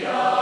freedom.